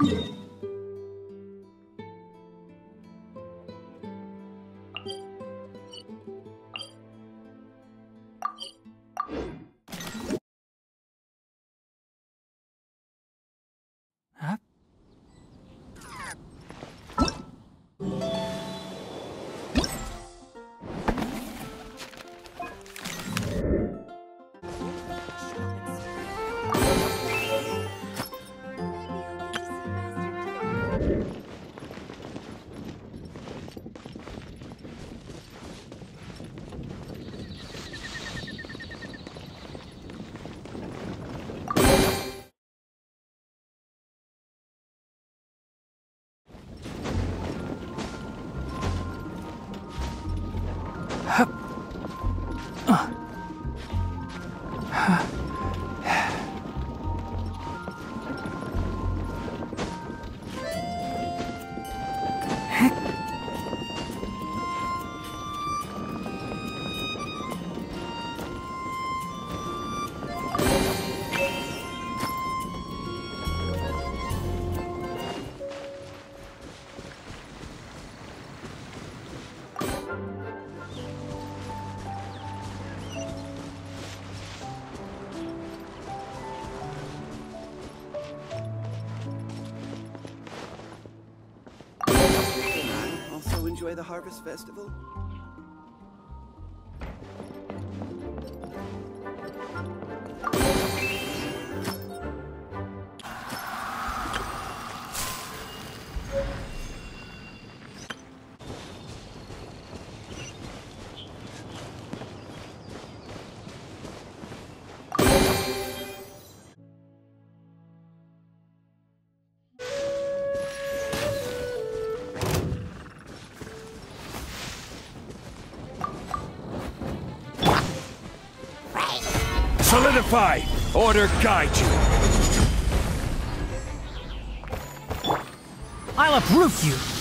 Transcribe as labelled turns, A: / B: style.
A: Yeah. Uh. Also enjoy the Harvest Festival?
B: Solidify! Order guide you!
C: I'll uproot
A: you!